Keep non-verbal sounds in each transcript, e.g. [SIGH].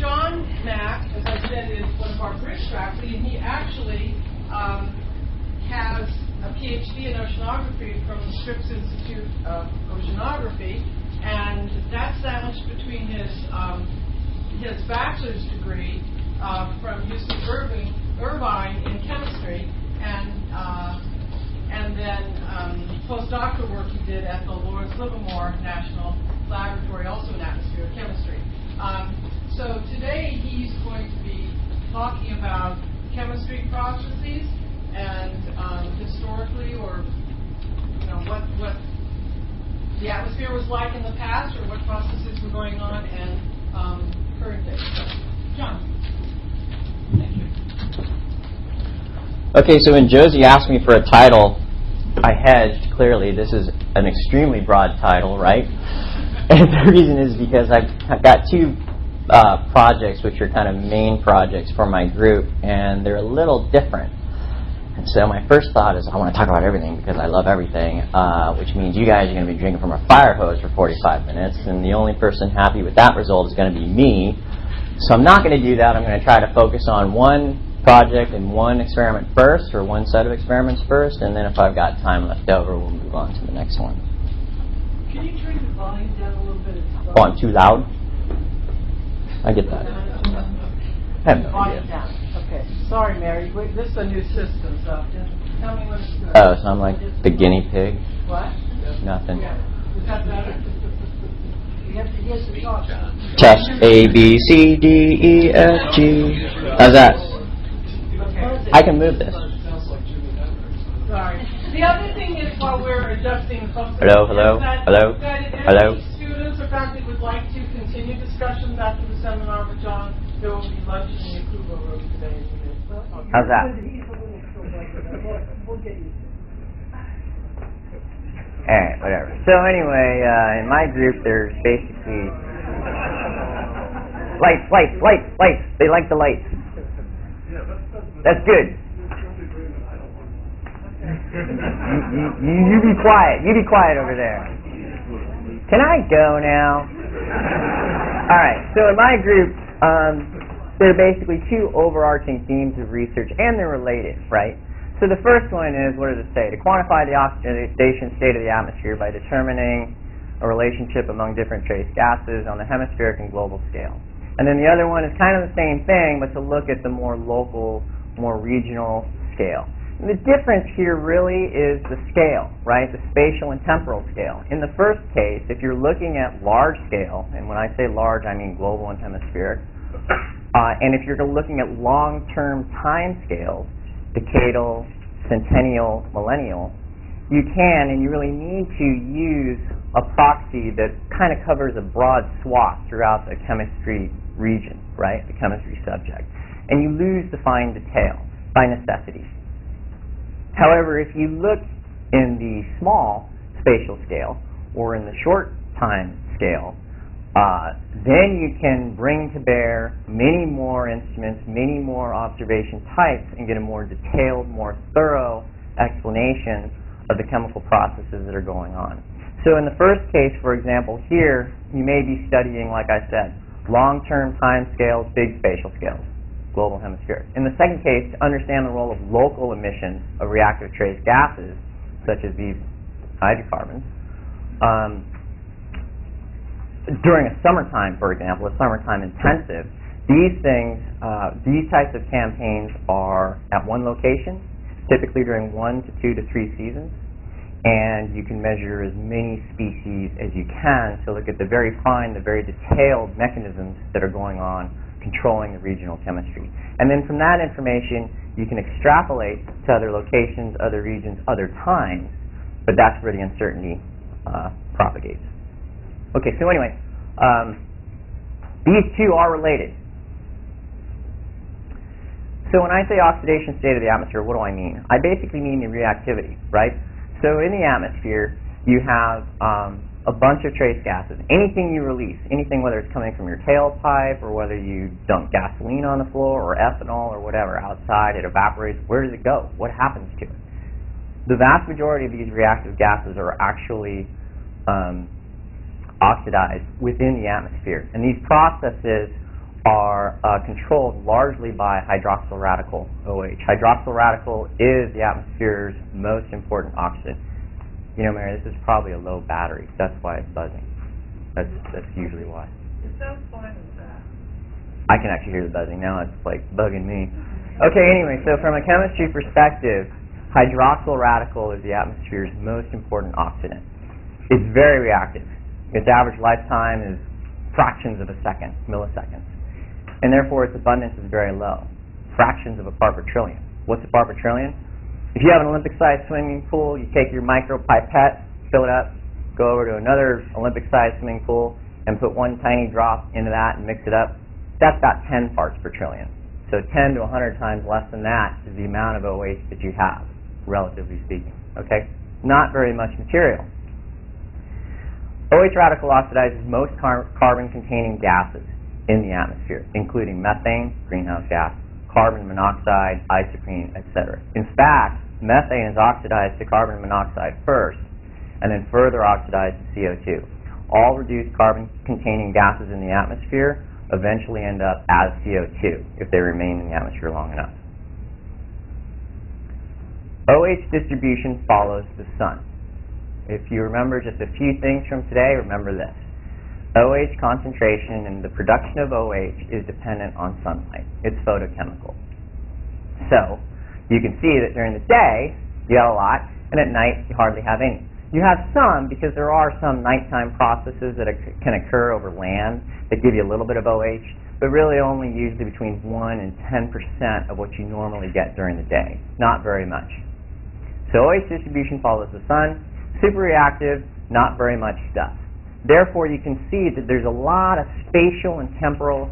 John Mak, as I said, is one of our bridge faculty, and he actually um, has a PhD in oceanography from the Scripps Institute of Oceanography, and that's sandwiched between his um, his bachelor's degree uh, from UC Irving, Irvine in chemistry, and uh, and then um, postdoctoral work he did at the Lawrence Livermore National Laboratory, also in atmospheric chemistry. Um, so today he's going to be talking about chemistry processes and um, historically, or you know what what the atmosphere was like in the past, or what processes were going on, and um, current day. So, John. Thank you. Okay, so when Josie asked me for a title, I hedged clearly. This is an extremely broad title, right? [LAUGHS] And the reason is because I've got two uh, projects which are kind of main projects for my group, and they're a little different. And so my first thought is I want to talk about everything because I love everything, uh, which means you guys are going to be drinking from a fire hose for 45 minutes, and the only person happy with that result is going to be me. So I'm not going to do that. I'm going to try to focus on one project and one experiment first, or one set of experiments first, and then if I've got time left over, we'll move on to the next one. Can you turn the volume down a little bit? Oh, I'm too loud? I get that. I have no idea. Okay. Sorry, Mary. Wait, This is a new system, so tell me what's good. Oh, so I'm like the guinea pig? What? Nothing. Yeah. Is that better? You have to get the talk. Test A, B, C, D, E, F, G. How's that? Okay. I can move this. Sorry. The other thing is while we're adjusting. Hello, hello, hello, hello. students or faculty would like to continue discussions after the seminar with John, there will be lunch in the Akubo room today. How's that? Alright, whatever. So anyway, uh, in my group, there's basically lights, lights, lights, lights. They like the lights. That's good. You, you, you be quiet. You be quiet over there. Can I go now? All right. So in my group, um, there are basically two overarching themes of research, and they're related, right? So the first one is, what does it say? To quantify the oxidation state of the atmosphere by determining a relationship among different trace gases on the hemispheric and global scale. And then the other one is kind of the same thing, but to look at the more local, more regional scale. The difference here really is the scale, right? The spatial and temporal scale. In the first case, if you're looking at large scale, and when I say large, I mean global and hemispheric, uh, and if you're looking at long-term time scales, decadal, centennial, millennial, you can and you really need to use a proxy that kind of covers a broad swath throughout the chemistry region, right? The chemistry subject. And you lose the fine detail by necessity. However, if you look in the small spatial scale or in the short time scale, uh, then you can bring to bear many more instruments, many more observation types, and get a more detailed, more thorough explanation of the chemical processes that are going on. So in the first case, for example, here, you may be studying, like I said, long-term time scales, big spatial scales, global hemispheric. In the second case, to understand the role of local emissions of reactive trace gases, such as these hydrocarbons, um, during a summertime, for example, a summertime intensive, these things, uh, these types of campaigns are at one location, typically during one to two to three seasons, and you can measure as many species as you can to look at the very fine, the very detailed mechanisms that are going on controlling the regional chemistry. And then from that information, you can extrapolate to other locations, other regions, other times, but that's where the uncertainty uh, propagates. Okay, so anyway, um, these two are related. So when I say oxidation state of the atmosphere, what do I mean? I basically mean the reactivity, right? So in the atmosphere, you have um, a bunch of trace gases. Anything you release, anything whether it's coming from your tailpipe or whether you dump gasoline on the floor or ethanol or whatever outside, it evaporates. Where does it go? What happens to it? The vast majority of these reactive gases are actually um, oxidized within the atmosphere. And these processes are uh, controlled largely by hydroxyl radical OH. Hydroxyl radical is the atmosphere's most important oxidant. You know, Mary, this is probably a low battery. That's why it's buzzing. That's that's usually why. It sounds fine that. I can actually hear the buzzing now. It's like bugging me. Okay, anyway, so from a chemistry perspective, hydroxyl radical is the atmosphere's most important oxidant. It's very reactive. Its average lifetime is fractions of a second, milliseconds and therefore its abundance is very low, fractions of a part per trillion. What's a part per trillion? If you have an Olympic-sized swimming pool, you take your micro pipette, fill it up, go over to another Olympic-sized swimming pool, and put one tiny drop into that and mix it up. That's about 10 parts per trillion. So 10 to 100 times less than that is the amount of OH that you have, relatively speaking. Okay? Not very much material. OH radical oxidizes most car- carbon-containing gases in the atmosphere, including methane, greenhouse gas, carbon monoxide, isoprene, etc. In fact, methane is oxidized to carbon monoxide first, and then further oxidized to CO2. All reduced carbon-containing gases in the atmosphere eventually end up as CO2 if they remain in the atmosphere long enough. OH distribution follows the sun. If you remember just a few things from today, remember this. OH concentration and the production of OH is dependent on sunlight. It's photochemical. So, you can see that during the day, you have a lot, and at night, you hardly have any. You have some because there are some nighttime processes that can occur over land that give you a little bit of OH, but really only usually between 1 and 10% of what you normally get during the day. Not very much. So OH distribution follows the sun. Super reactive, not very much stuff. Therefore, you can see that there's a lot of spatial and temporal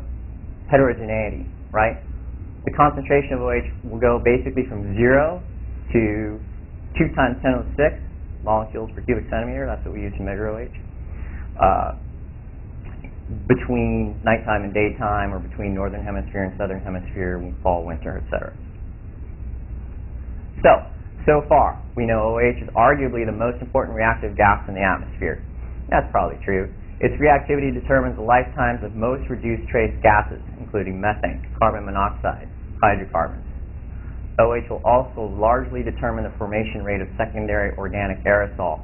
heterogeneity, right? The concentration of OH will go basically from 0 to 2 times 10 to the 6 molecules per cubic centimeter. That's what we use to measure OH. Uh, between nighttime and daytime, or between northern hemisphere and southern hemisphere, fall, winter, etc. So, so far, we know OH is arguably the most important reactive gas in the atmosphere. That's probably true. Its reactivity determines the lifetimes of most reduced trace gases, including methane, carbon monoxide, hydrocarbons. OH will also largely determine the formation rate of secondary organic aerosol.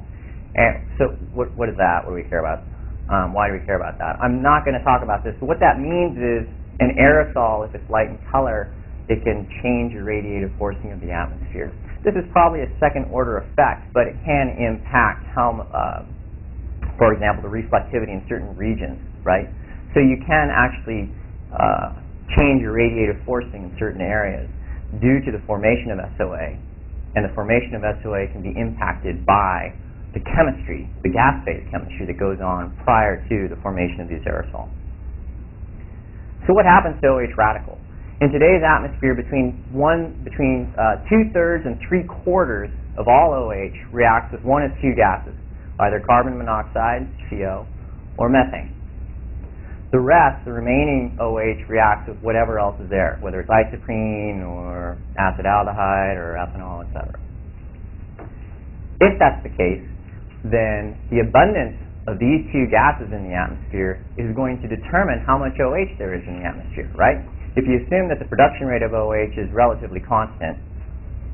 And so what, what is that? What do we care about? Um, why do we care about that? I'm not going to talk about this, but what that means is an aerosol, if it's light in color, it can change the radiative forcing of the atmosphere. This is probably a second order effect, but it can impact how uh, for example, the reflectivity in certain regions, right? So you can actually uh, change your radiative forcing in certain areas due to the formation of SOA, and the formation of SOA can be impacted by the chemistry, the gas phase chemistry that goes on prior to the formation of these aerosols. So what happens to OH radicals? In today's atmosphere, between one, between uh, two thirds and three quarters of all OH reacts with one of two gases, either carbon monoxide, CO, or methane. The rest, the remaining OH, reacts with whatever else is there, whether it's isoprene or acetaldehyde or ethanol, etc. If that's the case, then the abundance of these two gases in the atmosphere is going to determine how much OH there is in the atmosphere, right? If you assume that the production rate of OH is relatively constant,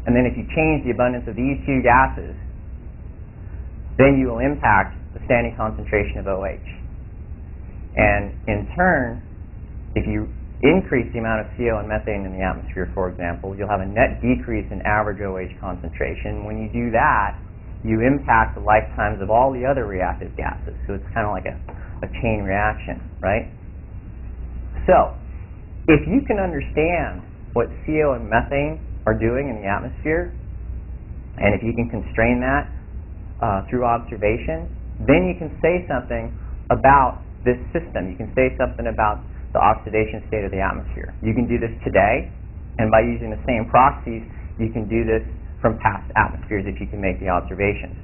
and then if you change the abundance of these two gases, then you will impact the standing concentration of OH. And in turn, if you increase the amount of CO and methane in the atmosphere, for example, you'll have a net decrease in average OH concentration. When you do that, you impact the lifetimes of all the other reactive gases. So it's kind of like a, a chain reaction, right? So, if you can understand what CO and methane are doing in the atmosphere, and if you can constrain that, uh, through observation, then you can say something about this system. You can say something about the oxidation state of the atmosphere. You can do this today, and by using the same proxies, you can do this from past atmospheres if you can make the observations.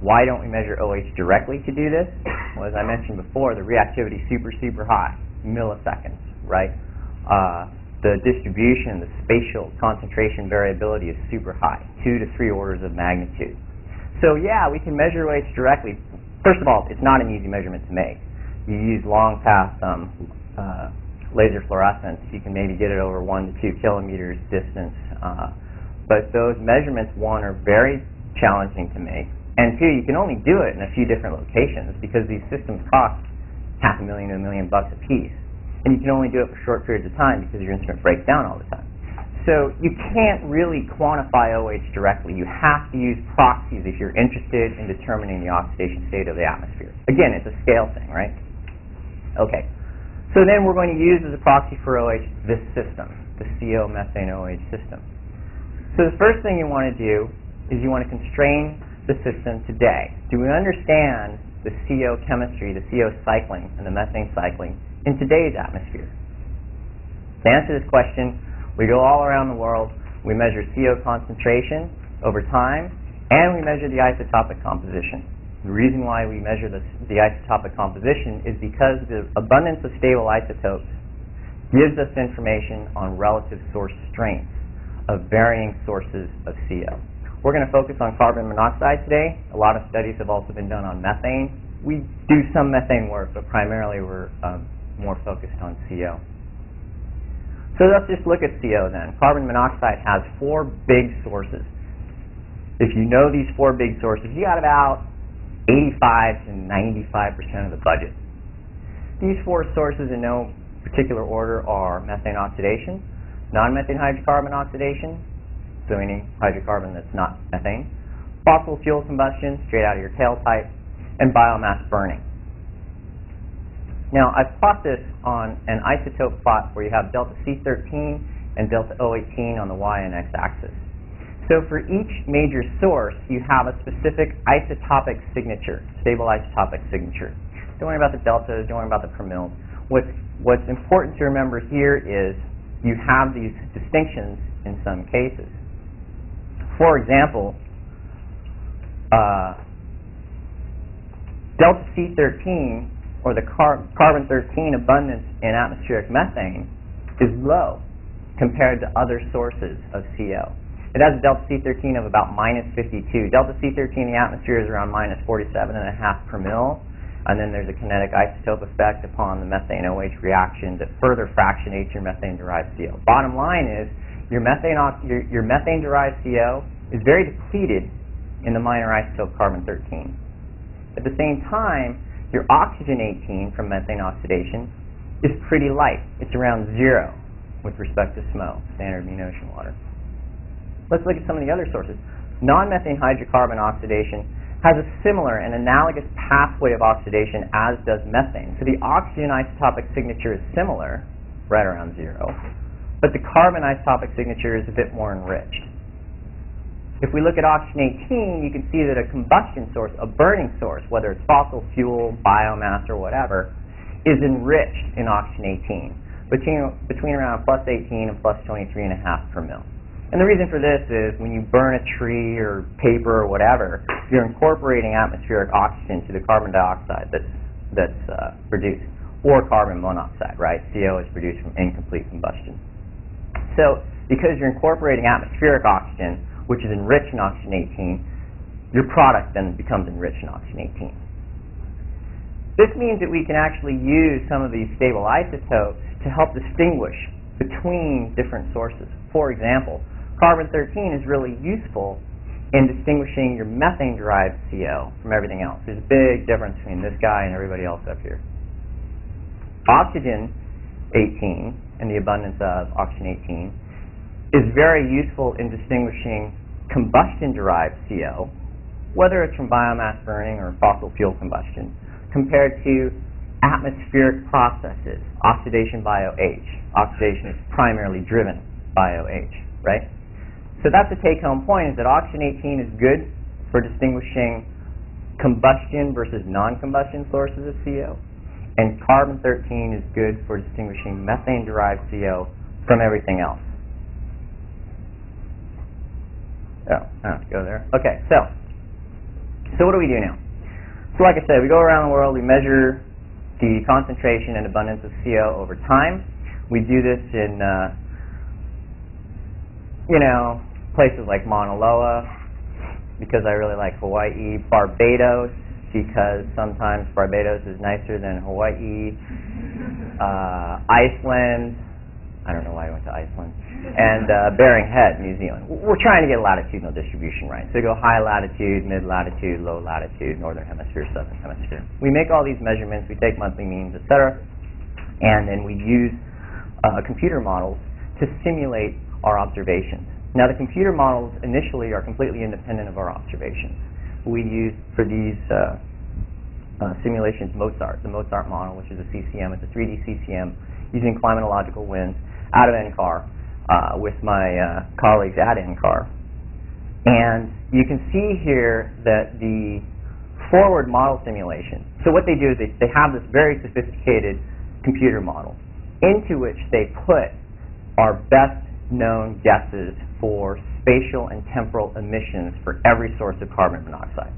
Why don't we measure OH directly to do this? Well, as I mentioned before, the reactivity is super, super high, milliseconds, right? Uh, the distribution, the spatial concentration variability is super high, two to three orders of magnitude. So yeah, we can measure weights directly. First of all, it's not an easy measurement to make. You use long path um, uh, laser fluorescence, you can maybe get it over one to two kilometers distance. Uh, but those measurements, one, are very challenging to make, and two, you can only do it in a few different locations because these systems cost half a million to a million bucks a piece. And you can only do it for short periods of time because your instrument breaks down all the time. So you can't really quantify OH directly. You have to use proxies if you're interested in determining the oxidation state of the atmosphere. Again, it's a scale thing, right? Okay. So then we're going to use as a proxy for OH this system, the CO methane OH system. So the first thing you want to do is you want to constrain the system today. Do we understand the CO chemistry, the CO cycling, and the methane cycling in today's atmosphere? To answer this question, we go all around the world, we measure CO concentration over time, and we measure the isotopic composition. The reason why we measure the, the isotopic composition is because the abundance of stable isotopes gives us information on relative source strengths of varying sources of CO. We're going to focus on carbon monoxide today. A lot of studies have also been done on methane. We do some methane work, but primarily we're um, more focused on CO. So let's just look at CO then. Carbon monoxide has four big sources. If you know these four big sources, you got about 85 to 95% of the budget. These four sources in no particular order are methane oxidation, non-methane hydrocarbon oxidation, so any hydrocarbon that's not methane, fossil fuel combustion, straight out of your tailpipe, and biomass burning. Now, I've plotted this on an isotope plot where you have delta C13 and delta O18 on the y and x axis. So for each major source, you have a specific isotopic signature, stable isotopic signature. Don't worry about the deltas, don't worry about the per mil. What's, what's important to remember here is you have these distinctions in some cases. For example, uh, delta C13 or the car carbon-13 abundance in atmospheric methane is low compared to other sources of CO. It has a delta C13 of about minus 52. Delta C13 in the atmosphere is around minus 47.5 per mil, and then there's a kinetic isotope effect upon the methane OH reaction that further fractionates your methane-derived CO. Bottom line is, your methane your, your methane-derived CO is very depleted in the minor isotope carbon-13. At the same time, your oxygen 18 from methane oxidation is pretty light. It's around zero with respect to SMOW, standard mean ocean water. Let's look at some of the other sources. Non-methane hydrocarbon oxidation has a similar and analogous pathway of oxidation as does methane. So the oxygen isotopic signature is similar, right around zero, but the carbon isotopic signature is a bit more enriched. If we look at oxygen 18, you can see that a combustion source, a burning source, whether it's fossil fuel, biomass, or whatever, is enriched in oxygen 18, between, between around plus 18 and plus 23.5 per mil. And the reason for this is when you burn a tree or paper or whatever, you're incorporating atmospheric oxygen to the carbon dioxide that's, that's uh, produced, or carbon monoxide, right? CO is produced from incomplete combustion. So because you're incorporating atmospheric oxygen, which is enriched in oxygen 18, your product then becomes enriched in oxygen 18. This means that we can actually use some of these stable isotopes to help distinguish between different sources. For example, carbon-13 is really useful in distinguishing your methane-derived CO from everything else. There's a big difference between this guy and everybody else up here. Oxygen 18 and the abundance of oxygen 18 is very useful in distinguishing combustion-derived CO, whether it's from biomass burning or fossil fuel combustion, compared to atmospheric processes, oxidation by OH. Oxidation is primarily driven by OH, right? So that's the take-home point, is that oxygen 18 is good for distinguishing combustion versus non-combustion sources of CO, and carbon-13 is good for distinguishing methane-derived CO from everything else. Oh, I have to go there. Okay, so, so what do we do now? So like I said, we go around the world, we measure the concentration and abundance of CO over time. We do this in, uh, you know, places like Mauna Loa, because I really like Hawaii, Barbados, because sometimes Barbados is nicer than Hawaii, uh, Iceland. I don't know why I went to Iceland. And uh, Baring Head, New Zealand. We're trying to get a latitudinal distribution right. So we go high latitude, mid latitude, low latitude, northern hemisphere, southern hemisphere. We make all these measurements. We take monthly means, etc. And then we use uh, computer models to simulate our observations. Now, the computer models initially are completely independent of our observations. We use for these uh, uh, simulations Mozart, the Mozart model, which is a CCM. It's a 3D CCM using climatological winds out of NCAR uh, with my uh, colleagues at NCAR. And you can see here that the forward model simulation, so what they do is they, they have this very sophisticated computer model into which they put our best known guesses for spatial and temporal emissions for every source of carbon monoxide.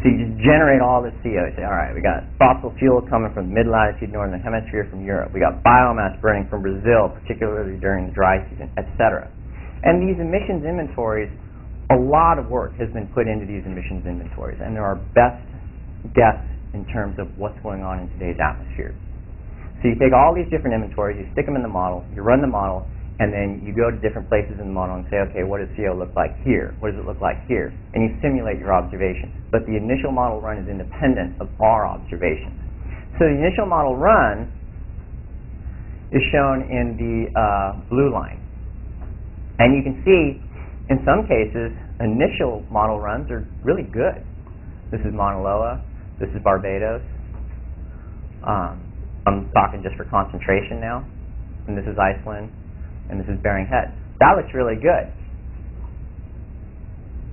So you just generate all this CO. You say, all right, we got fossil fuel coming from the mid-latitude northern hemisphere from Europe. We got biomass burning from Brazil, particularly during the dry season, etc. And these emissions inventories, a lot of work has been put into these emissions inventories, and they're our best guess in terms of what's going on in today's atmosphere. So you take all these different inventories, you stick them in the model, you run the model, and then you go to different places in the model and say, okay, what does CO look like here? What does it look like here? And you simulate your observations. But the initial model run is independent of our observations. So the initial model run is shown in the uh, blue line. And you can see, in some cases, initial model runs are really good. This is Mauna Loa. This is Barbados. Um, I'm talking just for concentration now. And this is Iceland and this is Baring Head. That looks really good.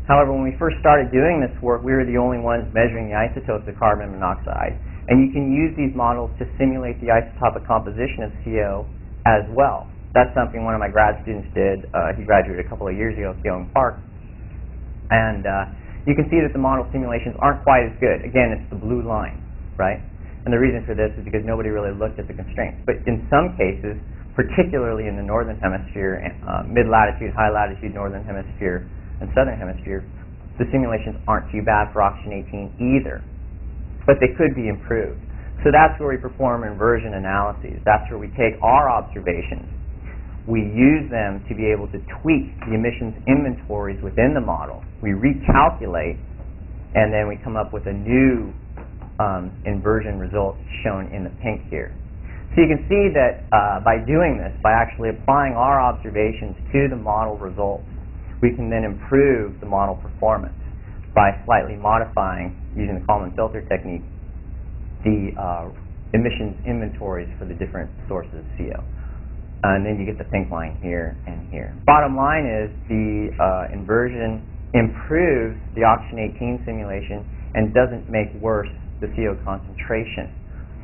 However, when we first started doing this work, we were the only ones measuring the isotopes of carbon monoxide. And you can use these models to simulate the isotopic composition of CO as well. That's something one of my grad students did. Uh, he graduated a couple of years ago at Gilman Park. And uh, you can see that the model simulations aren't quite as good. Again, it's the blue line, right? And the reason for this is because nobody really looked at the constraints. But in some cases, particularly in the northern hemisphere, uh, mid-latitude, high-latitude northern hemisphere, and southern hemisphere, the simulations aren't too bad for oxygen 18 either, but they could be improved. So that's where we perform inversion analyses. That's where we take our observations, we use them to be able to tweak the emissions inventories within the model. We recalculate, and then we come up with a new um, inversion result shown in the pink here. So you can see that uh, by doing this, by actually applying our observations to the model results, we can then improve the model performance by slightly modifying, using the Kalman filter technique, the uh, emissions inventories for the different sources of CO. and then you get the pink line here and here. Bottom line is the uh, inversion improves the oxygen 18 simulation and doesn't make worse the CO concentration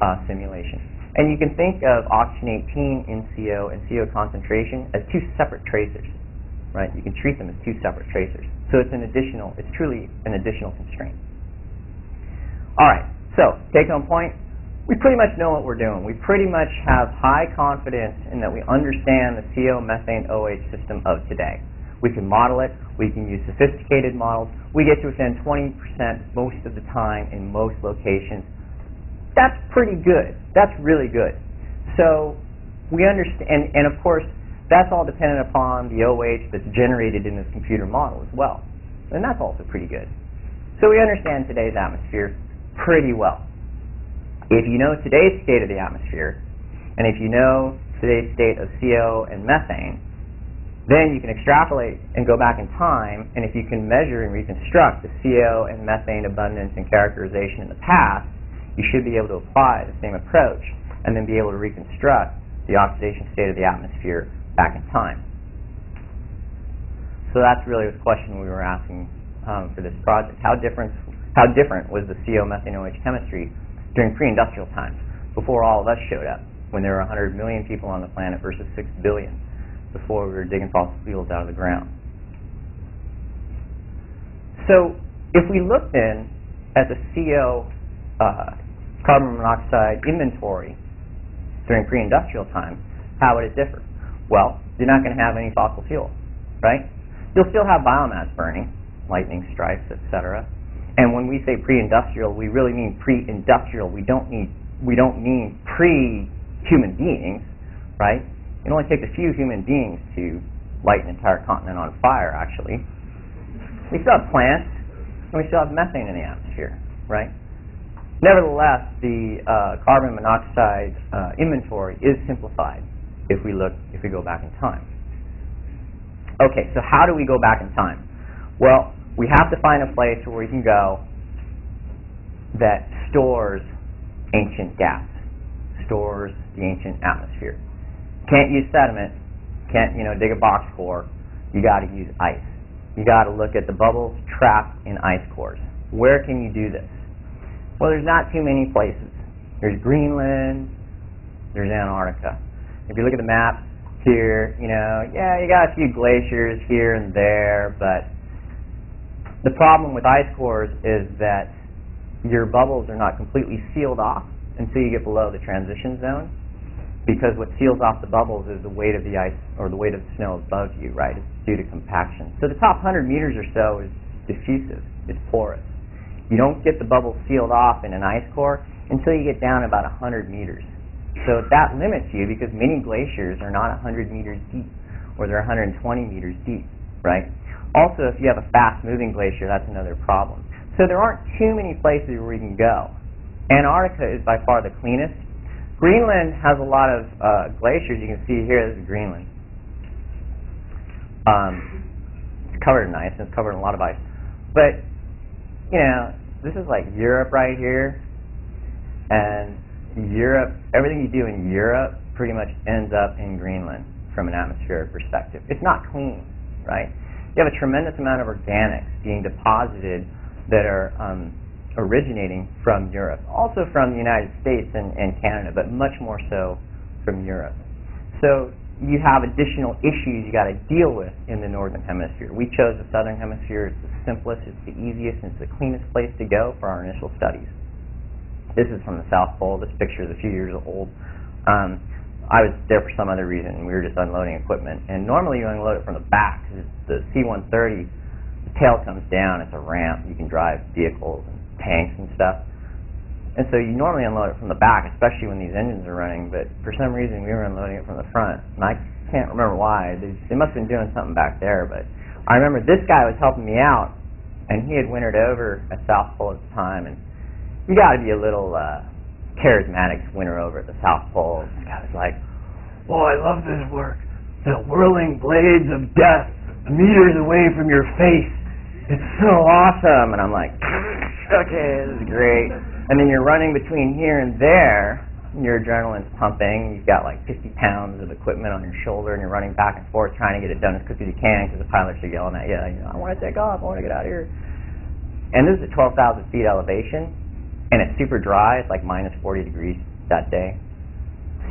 uh, simulation. And you can think of oxygen 18 in CO and CO concentration as two separate tracers, right? You can treat them as two separate tracers. So it's an additional, it's truly an additional constraint. All right, so take home point, we pretty much know what we're doing. We pretty much have high confidence in that we understand the CO methane OH system of today. We can model it, we can use sophisticated models, we get to within 20% most of the time in most locations that's pretty good. That's really good. So we understand, and, and of course, that's all dependent upon the OH that's generated in this computer model as well. And that's also pretty good. So we understand today's atmosphere pretty well. If you know today's state of the atmosphere, and if you know today's state of CO and methane, then you can extrapolate and go back in time, and if you can measure and reconstruct the CO and methane abundance and characterization in the past, you should be able to apply the same approach and then be able to reconstruct the oxidation state of the atmosphere back in time. So that's really the question we were asking um, for this project. How different, how different was the CO methane OH chemistry during pre-industrial times, before all of us showed up, when there were 100 million people on the planet versus 6 billion, before we were digging fossil fuels out of the ground. So if we look then at the CO uh, carbon monoxide inventory during pre-industrial time, how would it differ? Well, you're not going to have any fossil fuel, right? You'll still have biomass burning, lightning strikes, etc. And when we say pre-industrial, we really mean pre-industrial. We don't need we don't mean pre-human beings, right? It only takes a few human beings to light an entire continent on fire. Actually, we still have plants, and we still have methane in the atmosphere, right? Nevertheless, the uh, carbon monoxide uh, inventory is simplified if we look if we go back in time. Okay, so how do we go back in time? Well, we have to find a place where we can go that stores ancient gas, stores the ancient atmosphere. Can't use sediment, can't you know dig a box core. You got to use ice. You got to look at the bubbles trapped in ice cores. Where can you do this? Well, there's not too many places. There's Greenland, there's Antarctica. If you look at the map here, you know, yeah, you got a few glaciers here and there, but the problem with ice cores is that your bubbles are not completely sealed off until you get below the transition zone because what seals off the bubbles is the weight of the ice or the weight of the snow above you, right? It's due to compaction. So the top 100 meters or so is diffusive, it's porous. You don't get the bubble sealed off in an ice core until you get down about 100 meters. So that limits you because many glaciers are not 100 meters deep or they're 120 meters deep, right? Also, if you have a fast-moving glacier, that's another problem. So there aren't too many places where we can go. Antarctica is by far the cleanest. Greenland has a lot of uh, glaciers. You can see here, this is Greenland. Um, it's covered in ice, and it's covered in a lot of ice. But, you know, this is like Europe right here. And Europe, everything you do in Europe pretty much ends up in Greenland from an atmospheric perspective. It's not clean, right? you have a tremendous amount of organics being deposited that are um, originating from Europe, also from the United States and, and Canada, but much more so from Europe. So you have additional issues you got to deal with in the northern hemisphere. We chose the southern hemisphere. It's the simplest, it's the easiest, and it's the cleanest place to go for our initial studies. This is from the South Pole. This picture is a few years old. Um, I was there for some other reason. We were just unloading equipment, and normally you unload it from the back. The C-130, the tail comes down. It's a ramp. You can drive vehicles and tanks and stuff. And so you normally unload it from the back, especially when these engines are running. But for some reason, we were unloading it from the front, and I can't remember why. They, they must have been doing something back there. But I remember this guy was helping me out, and he had wintered over at South Pole at the time, and you got to be a little. Uh, charismatics winter over at the South Pole. This guy was like, "Oh, I love this work. The whirling blades of death, meters away from your face. It's so awesome." And I'm like, "Okay, this is great." And then you're running between here and there. And your adrenaline's pumping. You've got like 50 pounds of equipment on your shoulder, and you're running back and forth trying to get it done as quick as you can because the pilots are yelling at you. You know, I want to take off. I want to get out of here. And this is at 12,000 feet elevation and it's super dry. It's like minus 40 degrees that day.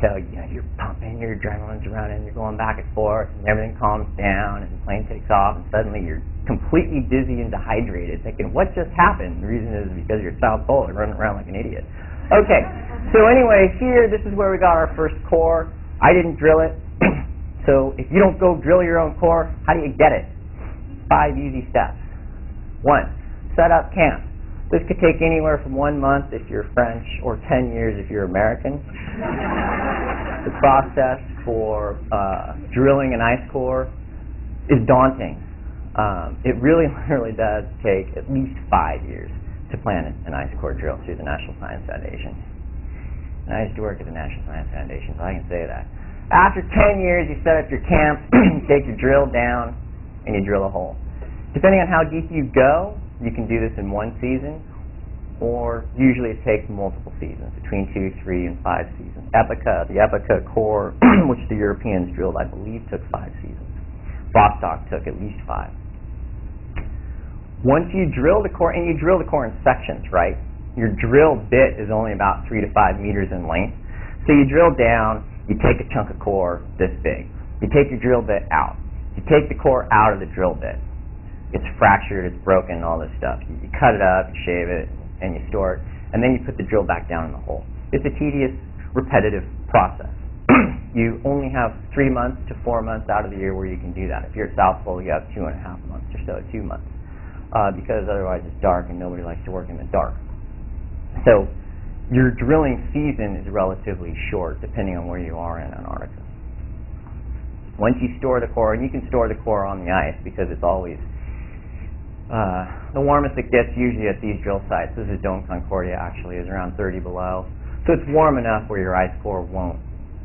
So you know you're pumping, your adrenaline's running, you're going back and forth, and everything calms down, and the plane takes off, and suddenly you're completely dizzy and dehydrated, thinking, "What just happened?" The reason is because you're South Pole, you're running around like an idiot. Okay, so anyway, here this is where we got our first core. I didn't drill it, [CLEARS THROAT] so if you don't go drill your own core, how do you get it? Five easy steps. One, set up camp. This could take anywhere from one month if you're French or 10 years if you're American. the process for uh, drilling an ice core is daunting. Um, it really, [LAUGHS] really does take at least five years to plan an ice core drill through the National Science Foundation. And I used to work at the National Science Foundation, so I can say that. After 10 years, you set up your camp, [CLEARS THROAT] you take your drill down, and you drill a hole. Depending on how deep you go, you can do this in one season, or usually it takes multiple seasons, between two, three, and five seasons. Epica, the Epica core, [CLEARS THROAT] which the Europeans drilled, I believe, took five seasons. Vostok took at least five. Once you drill the core, and you drill the core in sections, right? Your drill bit is only about three to five meters in length. So you drill down, you take a chunk of core this big. You take your drill bit out. You take the core out of the drill bit it's fractured, it's broken, all this stuff. You, you cut it up, you shave it, and you store it, and then you put the drill back down in the hole. It's a tedious, repetitive process. [CLEARS THROAT] you only have three months to four months out of the year where you can do that. If you're at South Pole, you have two and a half months or so, two months. uh, because otherwise it's dark and nobody likes to work in the dark. So your drilling season is relatively short depending on where you are in Antarctica. Once you store the core, and you can store the core on the ice because it's always uh, the warmest it gets usually at these drill sites. This is Dome Concordia actually is around 30 below, so it's warm enough where your ice core won't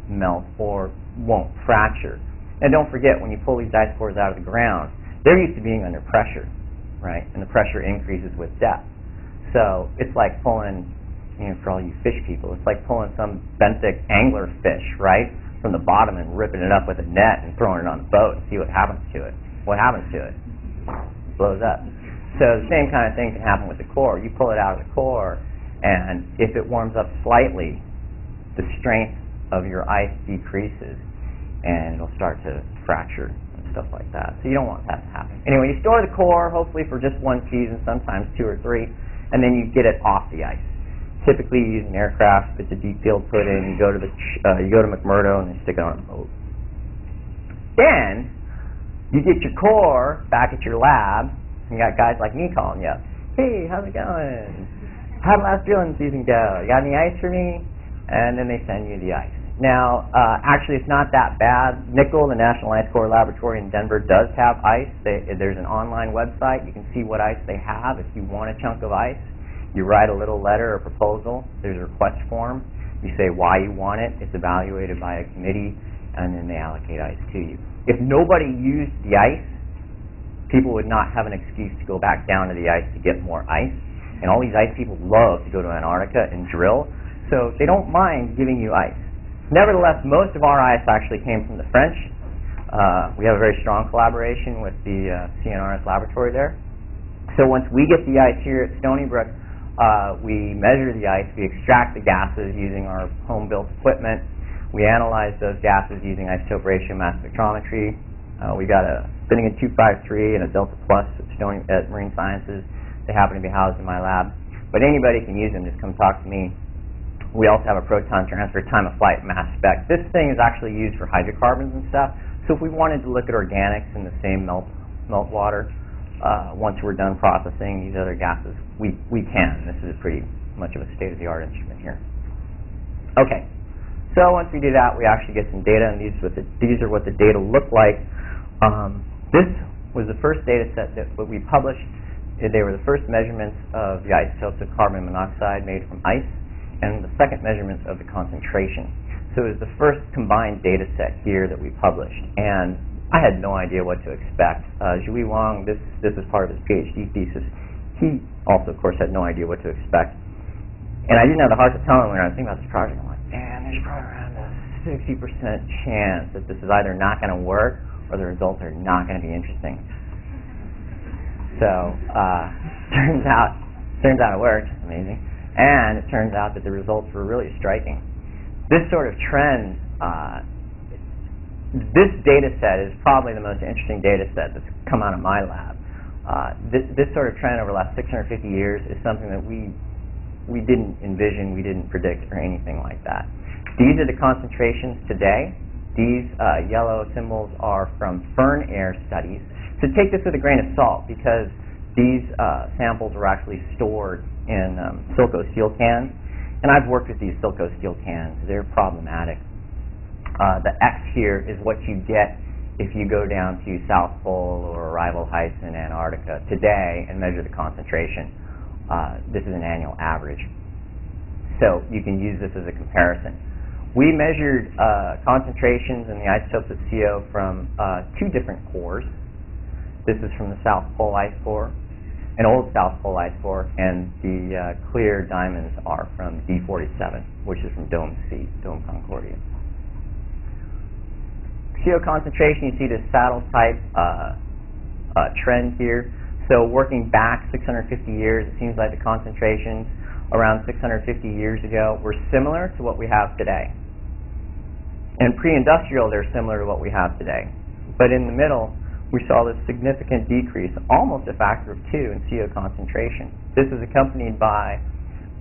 melt or won't fracture. And don't forget when you pull these ice cores out of the ground, they're used to being under pressure, right? And the pressure increases with depth. So it's like pulling, you know, for all you fish people, it's like pulling some benthic angler fish, right, from the bottom and ripping it up with a net and throwing it on the boat and see what happens to it. What happens to it? Blows up. So the same kind of thing can happen with the core. You pull it out of the core, and if it warms up slightly, the strength of your ice decreases, and it'll start to fracture and stuff like that. So you don't want that to happen. Anyway, you store the core, hopefully for just one season, sometimes two or three, and then you get it off the ice. Typically, you use an aircraft. It's a deep field put in, you go to the uh, you go to McMurdo and they stick it on a boat. Then you get your core back at your lab. You got guys like me calling you. Hey, how's it going? How'd last drilling season go? You got any ice for me? And then they send you the ice. Now, uh, actually, it's not that bad. NICL, the National Ice Core Laboratory in Denver, does have ice. They, there's an online website. You can see what ice they have. If you want a chunk of ice, you write a little letter or proposal. There's a request form. You say why you want it. It's evaluated by a committee, and then they allocate ice to you. If nobody used the ice, people would not have an excuse to go back down to the ice to get more ice. And all these ice people love to go to Antarctica and drill, so they don't mind giving you ice. Nevertheless, most of our ice actually came from the French. Uh, we have a very strong collaboration with the uh, CNRS laboratory there. So once we get the ice here at Stony Brook, uh, we measure the ice, we extract the gases using our home-built equipment. We analyze those gases using isotope ratio mass spectrometry. Uh, we got a Finnigan 253 and a Delta Plus at, at Marine Sciences. They happen to be housed in my lab. But anybody can use them. Just come talk to me. We also have a proton transfer time of flight mass spec. This thing is actually used for hydrocarbons and stuff. So if we wanted to look at organics in the same melt melt water, uh, once we're done processing these other gases, we, we can. This is pretty much of a state-of-the-art instrument here. Okay, so once we do that, we actually get some data, and these, the, these are what the data look like. Um, this was the first data set that we published. They were the first measurements of the isotopes of carbon monoxide made from ice and the second measurements of the concentration. So it was the first combined data set here that we published, and I had no idea what to expect. Uh, Zhihui Wang, this, this is part of his PhD thesis. He also, of course, had no idea what to expect. And I didn't have the heart to tell him when I was thinking about this project. I'm like, man, there's probably around a 60% chance that this is either not going to work or the results are not going to be interesting. So, uh, [LAUGHS] turns out, turns out it worked. Amazing and it turns out that the results were really striking. This sort of trend, uh, this data set is probably the most interesting data set that's come out of my lab. Uh, this, this sort of trend over the last 650 years is something that we we didn't envision, we didn't predict, or anything like that. These are the concentrations today. These uh, yellow symbols are from firn air studies. So take this with a grain of salt because these uh, samples were actually stored in um, Silco steel cans. And I've worked with these Silco steel cans. They're problematic. Uh, the X here is what you get if you go down to South Pole or Arrival Heights in Antarctica today and measure the concentration. Uh, this is an annual average. So you can use this as a comparison. We measured uh, concentrations in the isotopes of CO from uh, two different cores. This is from the South Pole ice core an old South Pole ice core, and the uh, clear diamonds are from D47, which is from Dome C, Dome Concordia. CO concentration, you see this saddle type uh, uh, trend here. So working back 650 years, it seems like the concentrations around 650 years ago were similar to what we have today. And pre-industrial, they're similar to what we have today. But in the middle, we saw this significant decrease, almost a factor of two in CO concentration. This is accompanied by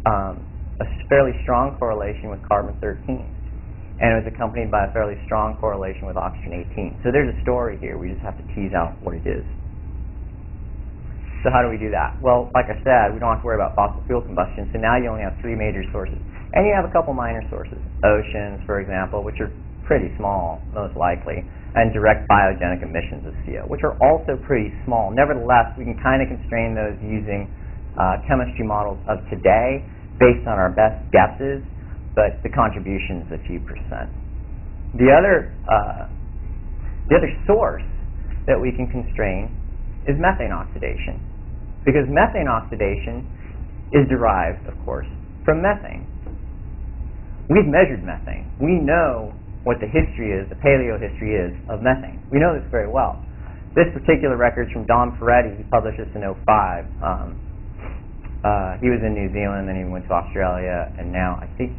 um, a fairly strong correlation with carbon-13, and it was accompanied by a fairly strong correlation with oxygen-18. So there's a story here. We just have to tease out what it is. So how do we do that? Well, like I said, we don't have to worry about fossil fuel combustion, so now you only have three major sources. And you have a couple minor sources. Oceans, for example, which are pretty small, most likely, and direct biogenic emissions of CO, which are also pretty small. Nevertheless, we can kind of constrain those using uh, chemistry models of today based on our best guesses, but the contribution is a few percent. The other, uh, the other source that we can constrain is methane oxidation, because methane oxidation is derived, of course, from methane. We've measured methane. We know what the history is, the paleo history is of methane. We know this very well. This particular record is from Dom Ferretti. He published this in 05. Um, uh, he was in New Zealand, then he went to Australia, and now I think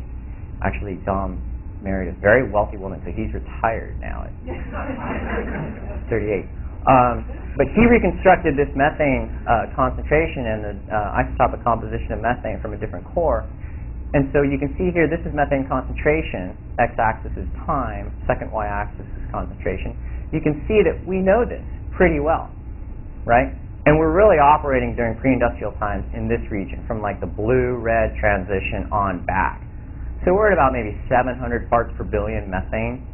actually Dom married a very wealthy woman, so he's retired now at [LAUGHS] 38. Um, but he reconstructed this methane uh, concentration and the uh, isotopic composition of methane from a different core and so you can see here, this is methane concentration. X-axis is time. Second y-axis is concentration. You can see that we know this pretty well, right? And we're really operating during pre-industrial times in this region, from like the blue-red transition on back. So we're at about maybe 700 parts per billion methane,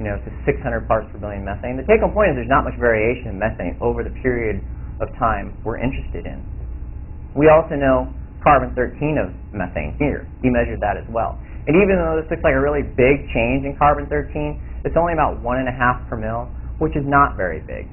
you know, to 600 parts per billion methane. The take-home point is there's not much variation in methane over the period of time we're interested in. We also know carbon-13 of methane here. He measured that as well. And even though this looks like a really big change in carbon-13, it's only about 1.5 per mil, which is not very big.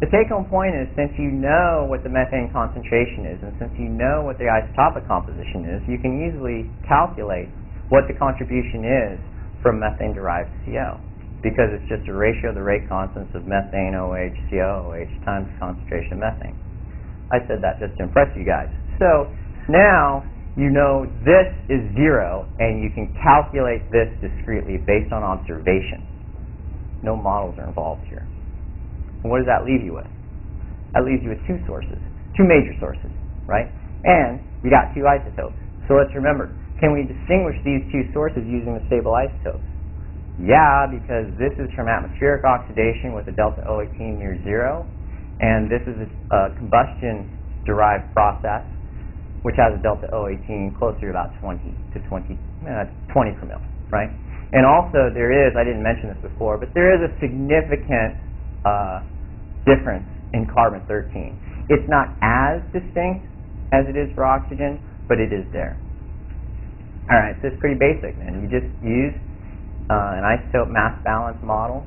The take-home point is since you know what the methane concentration is and since you know what the isotopic composition is, you can easily calculate what the contribution is from methane-derived CO because it's just a ratio of the rate constants of methane, OH, CO, OH times concentration of methane. I said that just to impress you guys. So now you know this is zero, and you can calculate this discretely based on observation. No models are involved here. And what does that leave you with? That leaves you with two sources, two major sources, right? And we got two isotopes. So let's remember, can we distinguish these two sources using the stable isotopes? Yeah, because this is from atmospheric oxidation with a delta O18 near zero, and this is a, a combustion-derived process which has a delta O18 closer to about 20 to 20, uh, 20 per mil, right? And also there is, I didn't mention this before, but there is a significant uh, difference in carbon-13. It's not as distinct as it is for oxygen, but it is there. All right, so it's pretty basic, man. You just use uh, an isotope mass balance model,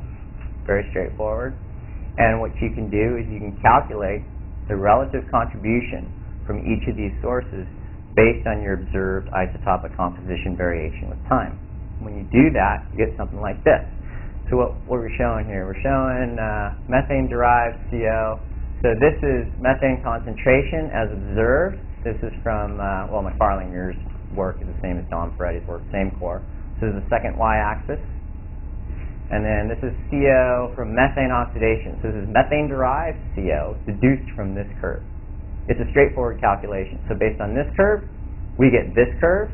very straightforward. And what you can do is you can calculate the relative contribution from each of these sources based on your observed isotopic composition variation with time. When you do that, you get something like this. So what, what we're showing here, we're showing uh, methane-derived CO. So this is methane concentration as observed. This is from, uh, well, Macfarlane's work is the same as Dom Ferretti's work, same core. So this is the second y-axis. And then this is CO from methane oxidation. So this is methane-derived CO deduced from this curve. It's a straightforward calculation. So based on this curve, we get this curve,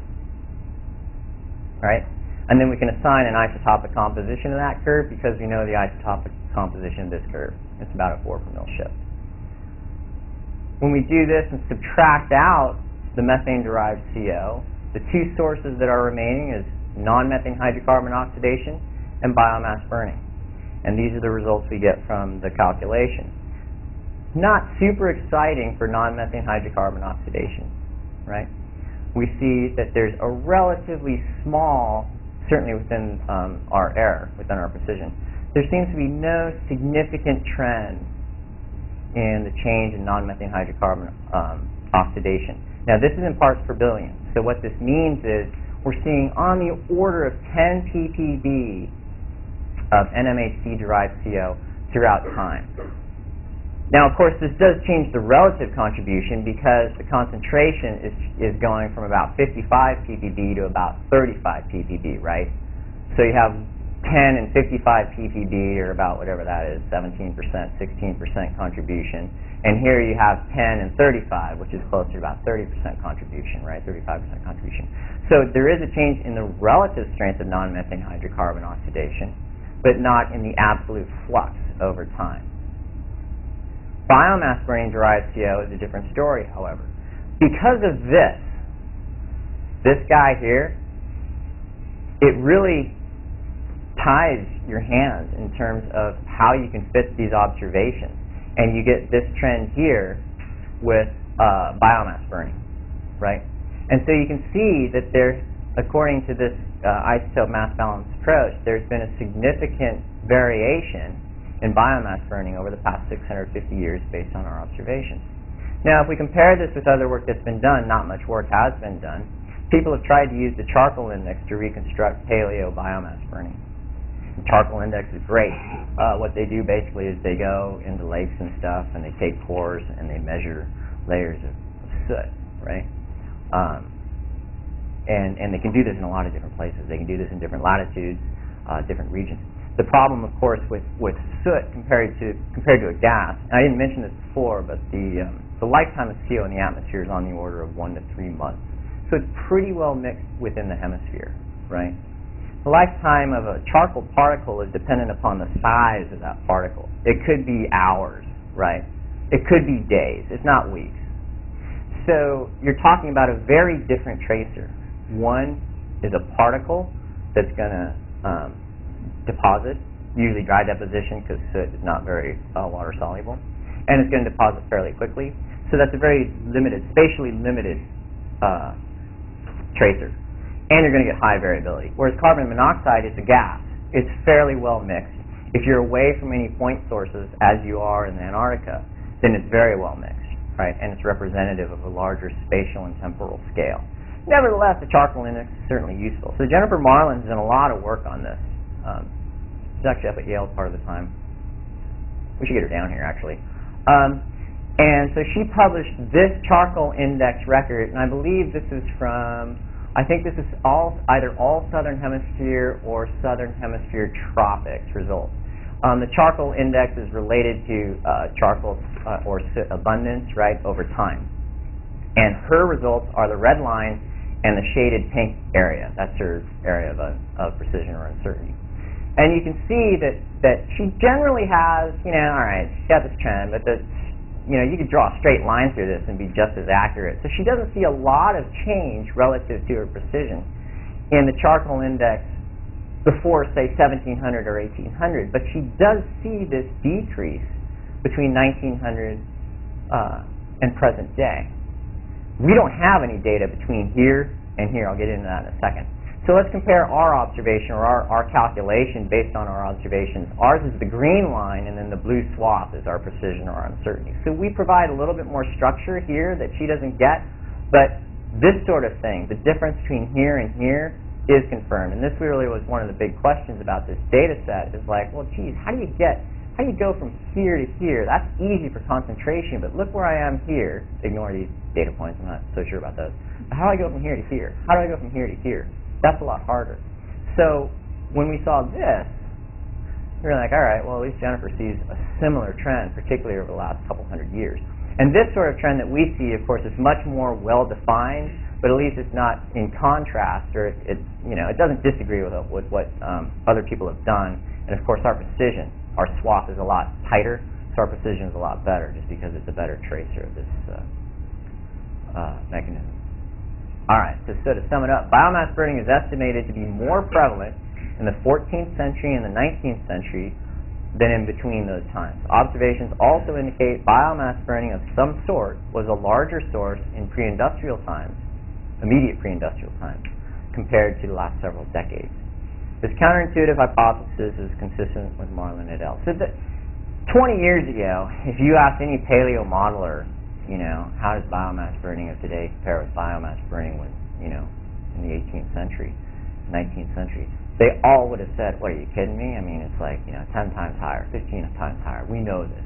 right? And then we can assign an isotopic composition to that curve because we know the isotopic composition of this curve. It's about a 4 per mil shift. When we do this and subtract out the methane-derived CO, the two sources that are remaining is non-methane hydrocarbon oxidation and biomass burning. And these are the results we get from the calculation not super exciting for non-methane hydrocarbon oxidation, right? We see that there's a relatively small, certainly within um, our error, within our precision, there seems to be no significant trend in the change in non-methane hydrocarbon um, oxidation. Now, this is in parts per billion. So what this means is we're seeing on the order of 10 ppb of NMHC-derived CO throughout time. Now, of course, this does change the relative contribution because the concentration is, is going from about 55 ppb to about 35 ppb, right? So you have 10 and 55 ppb, or about whatever that is, 17%, 16% contribution. And here you have 10 and 35, which is closer to about 30% contribution, right? 35% contribution. So there is a change in the relative strength of non-methane hydrocarbon oxidation, but not in the absolute flux over time. Biomass burning derived CO is a different story, however. Because of this, this guy here, it really ties your hands in terms of how you can fit these observations. And you get this trend here with uh, biomass burning, right? And so you can see that there, according to this uh, isotope mass balance approach, there's been a significant variation in biomass burning over the past 650 years based on our observations. Now, if we compare this with other work that's been done, not much work has been done. People have tried to use the charcoal index to reconstruct paleo biomass burning. The charcoal index is great. Uh, what they do basically is they go into lakes and stuff and they take cores and they measure layers of, soot, right? Um, and, and they can do this in a lot of different places. They can do this in different latitudes, uh, different regions. The problem, of course, with, with soot compared to compared to a gas, I didn't mention this before, but the um, the lifetime of CO in the atmosphere is on the order of one to three months. So it's pretty well mixed within the hemisphere, right? The lifetime of a charcoal particle is dependent upon the size of that particle. It could be hours, right? It could be days. It's not weeks. So you're talking about a very different tracer. One is a particle that's going to um, deposit, usually dry deposition because soot is not very uh, water soluble, and it's going to deposit fairly quickly. So that's a very limited, spatially limited uh, tracer and you're going to get high variability. Whereas carbon monoxide is a gas. It's fairly well mixed. If you're away from any point sources, as you are in Antarctica, then it's very well mixed, right? And it's representative of a larger spatial and temporal scale. Nevertheless, the charcoal index is certainly useful. So Jennifer Marlon's done a lot of work on this. Um, actually up at Yale part of the time. We should get her down here, actually. Um, and so she published this charcoal index record, and I believe this is from I think this is all either all southern hemisphere or southern hemisphere tropics results. Um, the charcoal index is related to uh, charcoal uh, or abundance, right, over time. And her results are the red line and the shaded pink area. That's her area of, uh, of precision or uncertainty. And you can see that, that she generally has, you know, all right, she's got this trend, but the you know, you could draw a straight line through this and be just as accurate. So she doesn't see a lot of change relative to her precision in the charcoal index before, say, 1700 or 1800, but she does see this decrease between 1900 uh, and present day. We don't have any data between here and here. I'll get into that in a second. So let's compare our observation or our, our calculation based on our observations. Ours is the green line, and then the blue swath is our precision or our uncertainty. So we provide a little bit more structure here that she doesn't get, but this sort of thing, the difference between here and here, is confirmed. And this really was one of the big questions about this data set is like, well, geez, how do you get, how do you go from here to here? That's easy for concentration, but look where I am here. Ignore these data points, I'm not so sure about those. But How do I go from here to here? How do I go from here to here? That's a lot harder. So when we saw this, we were like, all right, well, at least Jennifer sees a similar trend, particularly over the last couple hundred years. And this sort of trend that we see, of course, is much more well defined, but at least it's not in contrast, or it, it you know, it doesn't disagree with, with what um, other people have done. And of course, our precision, our swath is a lot tighter, so our precision is a lot better, just because it's a better tracer of this uh, uh, mechanism. All right, so, so to sum it up, biomass burning is estimated to be more prevalent in the 14th century and the 19th century than in between those times. Observations also indicate biomass burning of some sort was a larger source in pre-industrial times, immediate pre-industrial times, compared to the last several decades. This counterintuitive hypothesis is consistent with Marlon et al. So the, 20 years ago, if you asked any paleo modeler you know, how does biomass burning of today compare with biomass burning with, you know, in the 18th century, 19th century? They all would have said, what, are you kidding me? I mean, it's like, you know, 10 times higher, 15 times higher. We know this.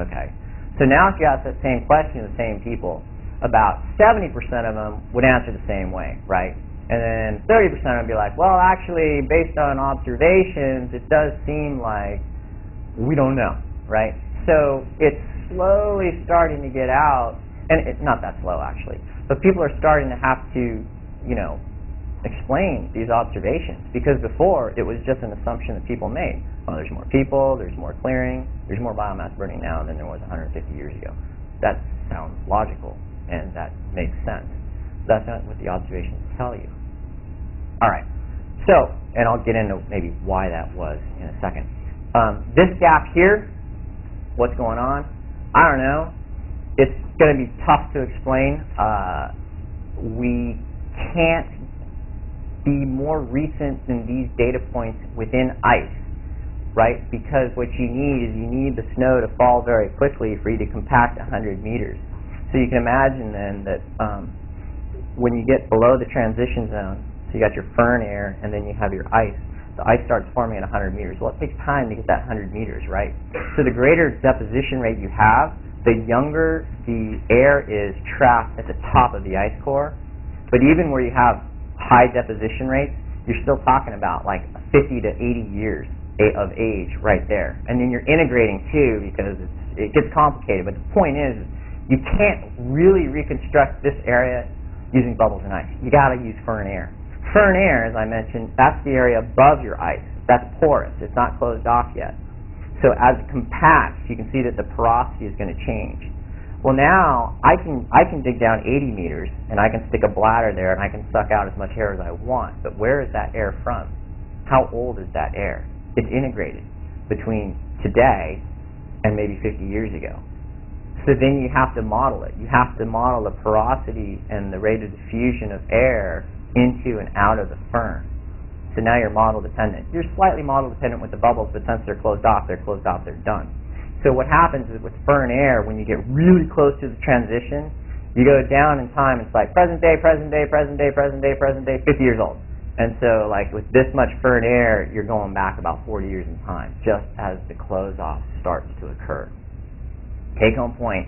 Okay. So now if you ask that same question to the same people, about 70% of them would answer the same way, right? And then 30% would be like, well, actually, based on observations, it does seem like we don't know, right? So it's slowly starting to get out, and not that slow actually, but people are starting to have to, you know, explain these observations because before it was just an assumption that people made. Oh, there's more people, there's more clearing, there's more biomass burning now than there was 150 years ago. That sounds logical and that makes sense. That's not what the observations tell you. All right. So, and I'll get into maybe why that was in a second. Um, this gap here, what's going on? I don't know. It's going to be tough to explain. Uh, we can't be more recent than these data points within ice, right? Because what you need is you need the snow to fall very quickly for you to compact 100 meters. So you can imagine then that um, when you get below the transition zone, so you got your firn air and then you have your ice, the ice starts forming at 100 meters. Well, it takes time to get that 100 meters, right? So the greater deposition rate you have, the younger the air is trapped at the top of the ice core. But even where you have high deposition rates, you're still talking about like 50 to 80 years of age right there. And then you're integrating too because it gets complicated. But the point is, you can't really reconstruct this area using bubbles and ice. You got to use firn air. Firn air, as I mentioned, that's the area above your ice. That's porous. It's not closed off yet. So as it compacts, you can see that the porosity is going to change. Well, now I can I can dig down 80 meters and I can stick a bladder there and I can suck out as much air as I want. But where is that air from? How old is that air? It's integrated between today and maybe 50 years ago. So then you have to model it. You have to model the porosity and the rate of diffusion of air into and out of the firn. So now you're model dependent. You're slightly model dependent with the bubbles, but since they're closed off, they're closed off, they're done. So what happens is with firn air, when you get really close to the transition, you go down in time. It's like present day, present day, present day, present day, present day, 50 years old. And so, like with this much firn air, you're going back about 40 years in time, just as the close off starts to occur. Take home point: